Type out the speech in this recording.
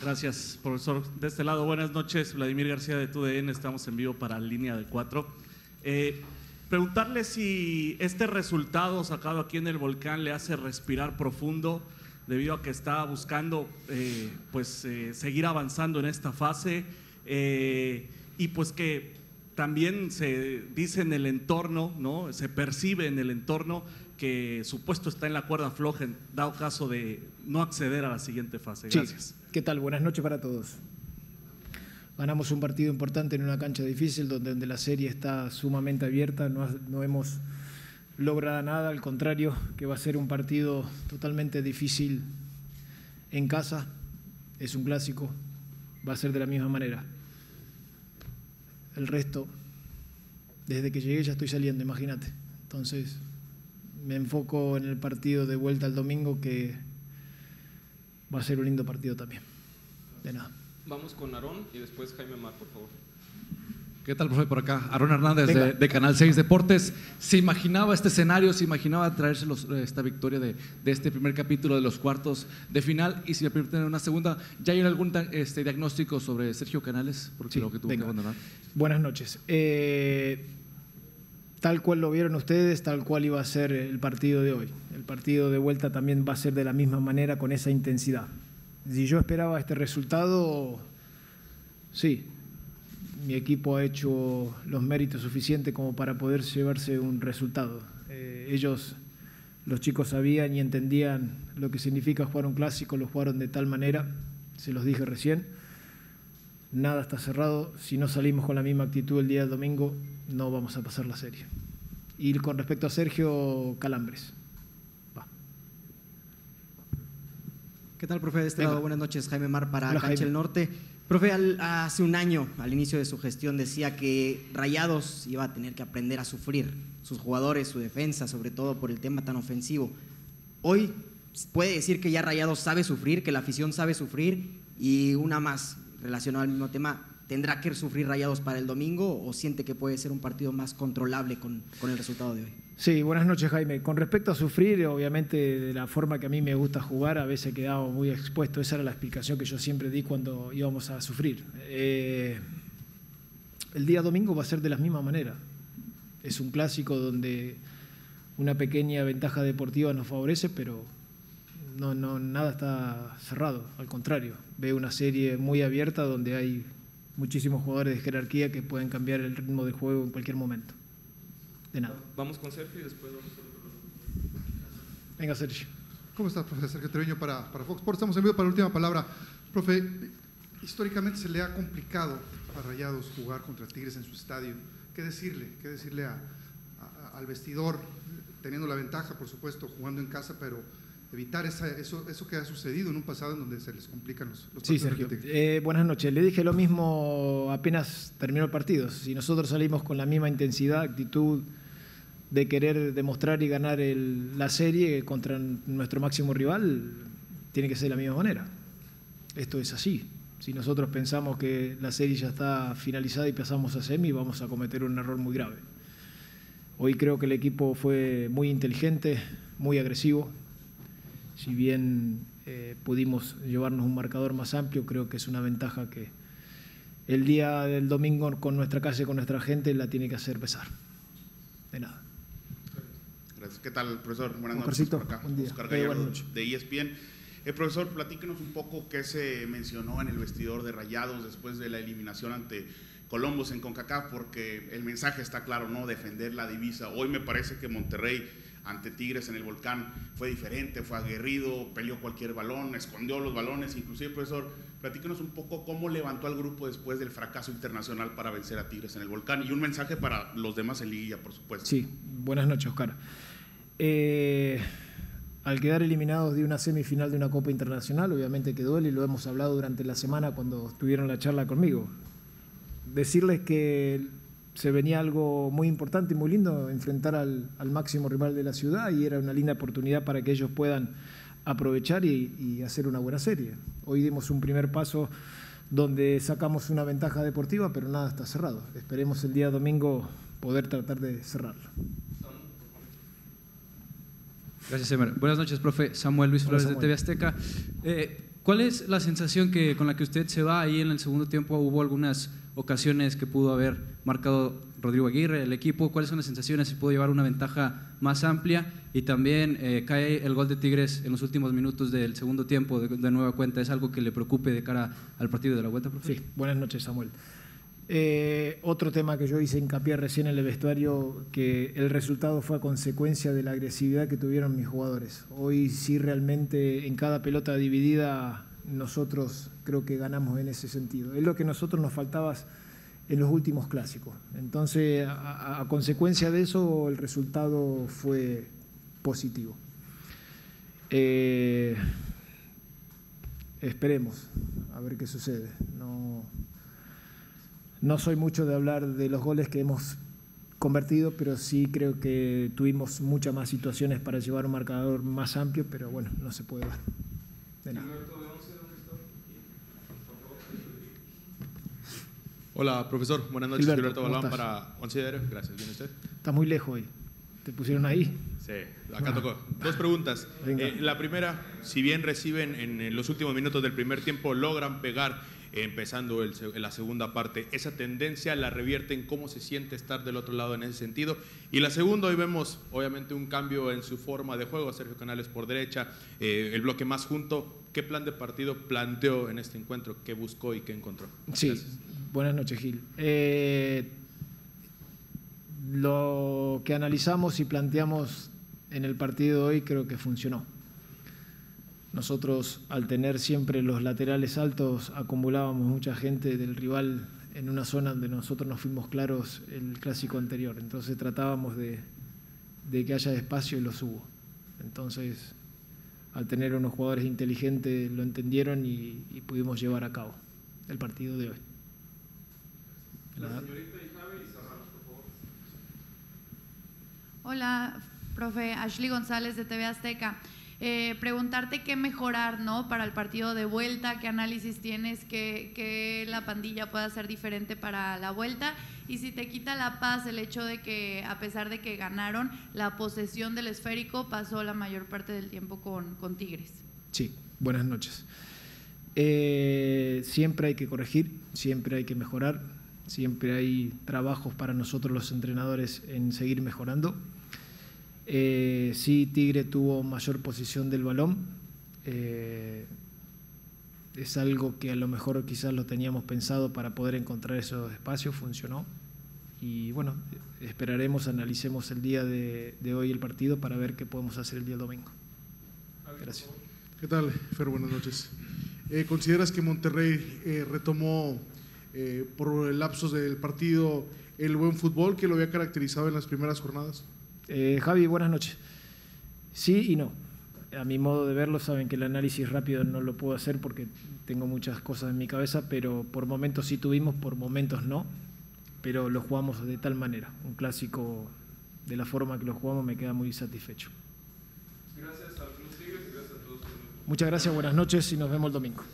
Gracias, profesor. De este lado, buenas noches. Vladimir García de TUDN, estamos en vivo para Línea de Cuatro. Eh, preguntarle si este resultado sacado aquí en el volcán le hace respirar profundo debido a que está buscando eh, pues, eh, seguir avanzando en esta fase y pues que también se dice en el entorno, ¿no? se percibe en el entorno que su puesto está en la cuerda floja, en dado caso de no acceder a la siguiente fase. Gracias. ¿Qué tal? Buenas noches para todos. Ganamos un partido importante en una cancha difícil donde, la serie está sumamente abierta, no, no hemos logrado nada, al contrario, que va a ser un partido totalmente difícil en casa, es un clásico, va a ser de la misma manera. El resto, desde que llegué ya estoy saliendo, imagínate. Entonces, me enfoco en el partido de vuelta el domingo, que va a ser un lindo partido también. De nada. Vamos con Aarón y después Jaime Mar, por favor. ¿Qué tal, profe? Por acá, Aarón Hernández de, Canal 6 Deportes. ¿Se imaginaba este escenario? ¿Se imaginaba traerse esta victoria de, este primer capítulo de los cuartos de final? Y si me permiten una segunda, ¿ya hay algún este, diagnóstico sobre Sergio Canales? Porque lo que tuvo que abandonar. Buenas noches. Eh, tal cual lo vieron ustedes, tal cual iba a ser el partido de hoy. El partido de vuelta también va a ser de la misma manera, con esa intensidad. Si yo esperaba este resultado, sí, mi equipo ha hecho los méritos suficientes como para poder llevarse un resultado. Eh, ellos, los chicos sabían y entendían lo que significa jugar un clásico, lo jugaron de tal manera, se los dije recién. Nada está cerrado, si no salimos con la misma actitud el día del domingo, no vamos a pasar la serie. Y con respecto a Sergio Calambres. ¿Qué tal, profe? De este lado, buenas noches. Jaime Mar para Cancha del Norte. Profe, hace un año, al inicio de su gestión, decía que Rayados iba a tener que aprender a sufrir, sus jugadores, su defensa, sobre todo por el tema tan ofensivo. Hoy puede decir que ya Rayados sabe sufrir, que la afición sabe sufrir, y una más relacionada al mismo tema, ¿Tendrá que sufrir rayados para el domingo o siente que puede ser un partido más controlable con, el resultado de hoy? Sí, buenas noches Jaime. Con respecto a sufrir, obviamente de la forma que a mí me gusta jugar, a veces he quedado muy expuesto. Esa era la explicación que yo siempre di cuando íbamos a sufrir. Eh, el día domingo va a ser de la misma manera. Es un clásico donde una pequeña ventaja deportiva nos favorece, pero no, no, nada está cerrado. Al contrario, veo una serie muy abierta donde hay muchísimos jugadores de jerarquía que pueden cambiar el ritmo de juego en cualquier momento. De nada. Vamos con Sergio y después vamos con Venga, Sergio. ¿Cómo estás, profesor Sergio Treviño para, para Fox Sports? Estamos en vivo para la última palabra. Profe, históricamente se le ha complicado a Rayados jugar contra Tigres en su estadio. ¿Qué decirle? ¿Qué decirle al vestidor, teniendo la ventaja, por supuesto, jugando en casa, pero evitar eso, eso que ha sucedido en un pasado en donde se les complican los, los Sí, Sergio. Eh, buenas noches. Le dije lo mismo apenas terminó el partido. Si nosotros salimos con la misma intensidad, actitud de querer demostrar y ganar la serie contra nuestro máximo rival, tiene que ser de la misma manera. Esto es así. Si nosotros pensamos que la serie ya está finalizada y pasamos a semi, vamos a cometer un error muy grave. Hoy creo que el equipo fue muy inteligente, muy agresivo, si bien eh, pudimos llevarnos un marcador más amplio, creo que es una ventaja que el día del domingo con nuestra casa y con nuestra gente la tiene que hacer pesar. De nada. Gracias. ¿Qué tal, profesor? Buenas noches. Buen día. Oscar eh, de ESPN. Eh, profesor, platíquenos un poco qué se mencionó en el vestidor de Rayados después de la eliminación ante Columbus en CONCACAF, porque el mensaje está claro, ¿no? Defender la divisa. Hoy me parece que Monterrey ante Tigres en el volcán fue diferente, fue aguerrido, peleó cualquier balón, escondió los balones, inclusive profesor, platíquenos un poco cómo levantó al grupo después del fracaso internacional para vencer a Tigres en el volcán y un mensaje para los demás en Liguilla, por supuesto. Sí, buenas noches, Oscar. Eh, al quedar eliminados de una semifinal de una Copa Internacional, obviamente que duele y lo hemos hablado durante la semana cuando tuvieron la charla conmigo. Decirles que se venía algo muy importante y muy lindo, enfrentar al, máximo rival de la ciudad y era una linda oportunidad para que ellos puedan aprovechar y, hacer una buena serie. Hoy dimos un primer paso donde sacamos una ventaja deportiva, pero nada está cerrado. Esperemos el día domingo poder tratar de cerrarlo. Gracias, Emer. Buenas noches, profe. Samuel Luis Flores de TV Azteca. Eh, ¿Cuál es la sensación que, con la que usted se va ahí en el segundo tiempo? Hubo algunas ocasiones que pudo haber marcado Rodrigo Aguirre, el equipo. ¿Cuáles son las sensaciones? Si pudo llevar una ventaja más amplia y también eh, cae el gol de Tigres en los últimos minutos del segundo tiempo de, nueva cuenta. ¿Es algo que le preocupe de cara al partido de la vuelta, profe? Sí, buenas noches, Samuel. Eh, otro tema que yo hice hincapié recién en el vestuario, que el resultado fue a consecuencia de la agresividad que tuvieron mis jugadores. Hoy sí realmente en cada pelota dividida nosotros creo que ganamos en ese sentido. Es lo que nosotros nos faltaba en los últimos clásicos. Entonces, a, consecuencia de eso, el resultado fue positivo. Eh, esperemos a ver qué sucede. No, no soy mucho de hablar de los goles que hemos convertido, pero sí creo que tuvimos muchas más situaciones para llevar un marcador más amplio, pero bueno, no se puede dar. Hola, profesor. Buenas noches. Gilberto, Balón para Once Gracias. ¿Viene usted? Está muy lejos hoy. ¿Te pusieron ahí? Sí, acá tocó. Dos preguntas. Eh, la primera, si bien reciben en los últimos minutos del primer tiempo, logran pegar empezando el, la segunda parte. ¿Esa tendencia la revierten? ¿Cómo se siente estar del otro lado en ese sentido? Y la segunda, hoy vemos obviamente un cambio en su forma de juego. Sergio Canales por derecha, eh, el bloque más junto. ¿Qué plan de partido planteó en este encuentro? ¿Qué buscó y qué encontró? Sí, buenas noches Gil. Eh, lo que analizamos y planteamos en el partido de hoy creo que funcionó nosotros, al tener siempre los laterales altos, acumulábamos mucha gente del rival en una zona donde nosotros nos fuimos claros el clásico anterior. Entonces tratábamos de, que haya espacio y lo subo. Entonces, al tener unos jugadores inteligentes, lo entendieron y, pudimos llevar a cabo el partido de hoy. Hola, profe Ashley González de TV Azteca. Eh, preguntarte qué mejorar ¿no? para el partido de vuelta, qué análisis tienes, que, la pandilla pueda ser diferente para la vuelta y si te quita la paz el hecho de que a pesar de que ganaron, la posesión del esférico pasó la mayor parte del tiempo con, con Tigres. Sí, buenas noches. Eh, siempre hay que corregir, siempre hay que mejorar, siempre hay trabajos para nosotros los entrenadores en seguir mejorando. Eh, sí, Tigre tuvo mayor posición del balón. Eh, es algo que a lo mejor quizás lo teníamos pensado para poder encontrar esos espacios, funcionó. Y bueno, esperaremos, analicemos el día de, hoy el partido para ver qué podemos hacer el día domingo. Gracias. ¿Qué tal, Fer? Buenas noches. Eh, ¿Consideras que Monterrey retomó por el lapso del partido el buen fútbol que lo había caracterizado en las primeras jornadas? Eh, Javi, buenas noches. Sí y no. A mi modo de verlo, saben que el análisis rápido no lo puedo hacer porque tengo muchas cosas en mi cabeza, pero por momentos sí tuvimos, por momentos no, pero lo jugamos de tal manera. Un clásico de la forma que lo jugamos me queda muy satisfecho. Gracias a Tigres y gracias a todos. Muchas gracias, buenas noches y nos vemos el domingo.